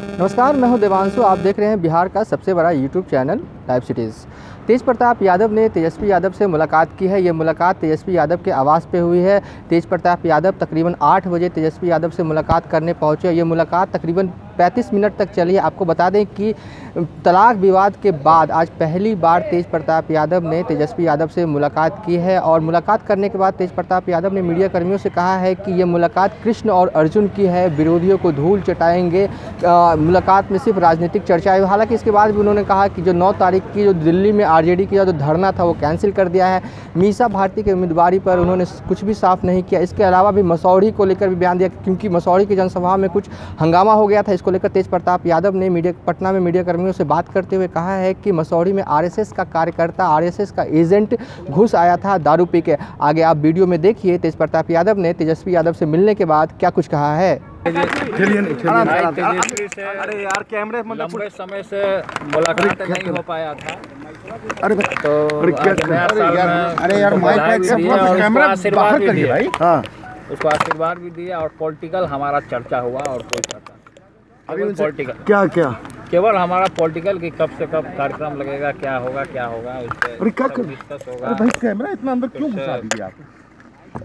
नमस्कार मैं हूँ देवांशु। आप देख रहे हैं बिहार का सबसे बड़ा YouTube channel. Live cities Tej Pratap Yadav ने तेजस्वी यादव से मुलाकात की है। ये मुलाकात तेजस्वी यादव के आवास पे हुई है। तेज प्रताप यादव तकरीबन आठ बजे तेजस्वी यादव से मुलाकात करने पहुँचे ये मुलाकात तकरीबन 35 मिनट तक चली है। आपको बता दें कि तलाक विवाद के बाद आज पहली बार तेज प्रताप यादव ने तेजस्वी यादव से मुलाकात की है और मुलाकात करने के बाद तेज प्रताप यादव ने मीडिया कर्मियों से कहा है कि ये मुलाकात कृष्ण और अर्जुन की है। विरोधियों को धूल चटाएँगे। मुलाकात में सिर्फ़ राजनीतिक चर्चा है। हालाँकि इसके बाद भी उन्होंने कहा कि जो नौ तारीख की जो दिल्ली में आरजेडी की जो धरना था वो कैंसिल कर दिया है। मीसा भारती के उम्मीदवारी पर उन्होंने कुछ भी साफ़ नहीं किया। इसके अलावा भी मसौड़ी को लेकर भी बयान दिया क्योंकि मसौड़ी की जनसभा में कुछ हंगामा हो गया था, इसको लेकर तेज प्रताप यादव ने मीडिया, पटना में मीडिया कर्मियों से बात करते हुए कहा है कि मसौड़ी में आरएसएस का कार्यकर्ता, आरएसएस का एजेंट घुस आया था दारू पी के। आगे आप वीडियो में देखिए, तेज प्रताप यादव ने तेजस्वी यादव से मिलने के बाद क्या कुछ कहा है? अरे यार कैमरे मतलब लंबे समय से मुलाकात नहीं हो पाया था। अरे तो अरे यार माइक माइक से उसको कैमरा आशीर्वाद बाहर भी करिए भाई। हाँ। उसको आशीर्वाद भी दिया और पॉलिटिकल हमारा चर्चा हुआ और कोई चर्चा अभी पॉलिटिकल क्या क्या? केवल हमारा पॉलिटिकल की कब से कब कार्यक्रम लगेगा क्या होगा क्या होगा उस पे अरे क्या सब कर- डिस्कस होगा। भाई कैमरा इतना अंदर क्यों घुसा दिया आप?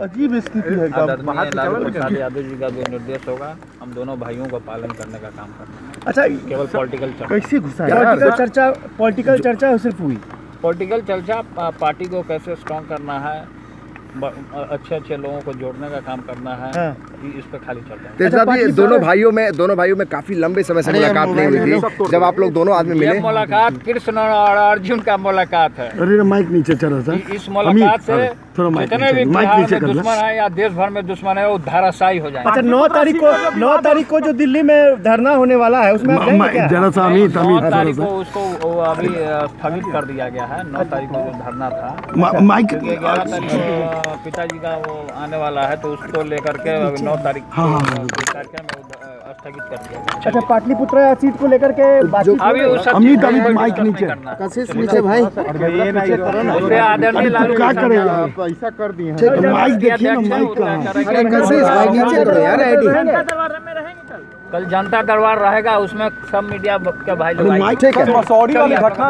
अजीब स्थिति है जी का जो निर्देश होगा हम दोनों भाइयों का पालन करने का काम करना अच्छा केवल पॉलिटिकल चर्चा। कैसे घुसा पॉलिटिकल चर्चा पॉलिटिकल चर्चा सिर्फ़ हुई? पॉलिटिकल चर्चा पार्टी को कैसे स्ट्रॉन्ग करना है अच्छे अच्छे लोगों को जोड़ने का काम करना है हाँ। इस पे खाली चर्चा है। तेजा दोनों भाइयों में दोनों भाइयों में काफ़ी लंबे समय से मुलाकात नहीं हुई थी। जब आप लोग दोनों आदमी मिले मुलाकात कृष्ण और अर्जुन का मुलाकात है। अरे माइक नीचे चला था इस मुलाकात से माइक जितने नीचे भी बिहार में कर दुश्मन है या देश भर में दुश्मन है वो धाराशायी हो अच्छा नौ तारीख को नौ तारीख को जो दिल्ली में धरना होने वाला है उसमें जरा सा अमित अमित तारीख को उसको अभी स्थगित कर दिया गया है। नौ तारीख को जो धरना था। माइक ग्यारह तारीख को पिताजी का वो आने वाला है तो उसको लेकर के अभी नौ तारीख हाँ, हाँ, हाँ। अ, कार्यक्रम स्थगित कर दिया अच्छा पाटलिपुत्र सीट को लेकर के अभी अमित, अमित, माइक नीचे। कशिश नीचे भाई। आदरणीय लालू क्या करेगा ऐसा कर दिए माइक देखिए ना माइक। कशिश भाई नीचे करो यार आईडी कल जनता दरबार रहेगा उसमें सब मीडिया के भाई लोग है। मसौड़ी वाली घटना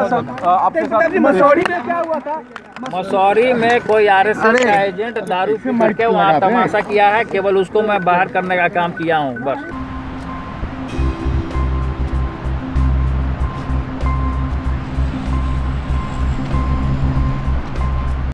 आपके साथ मसौड़ी में क्या हुआ था? मसौरी में कोई आरएसएस का एजेंट दारू पी करके वहाँ तमाशा किया है? केवल उसको मैं बाहर करने का काम किया हूँ बस।